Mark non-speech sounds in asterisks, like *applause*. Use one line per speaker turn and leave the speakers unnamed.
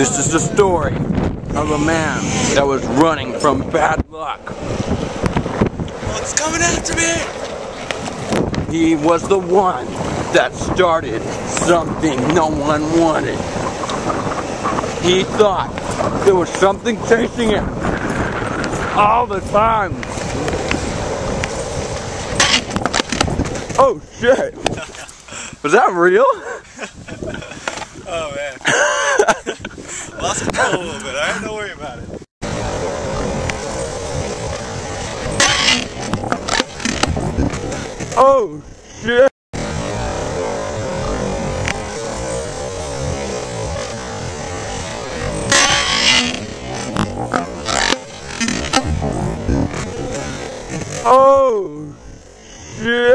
This is the story of a man that was running from bad luck.
What's coming after me?
He was the one that started something no one wanted. He thought there was something chasing him all the time. Oh shit! *laughs* Was that real? *laughs*
Lost control a little bit, alright? Don't worry about it.
Oh, shit! Oh, yeah.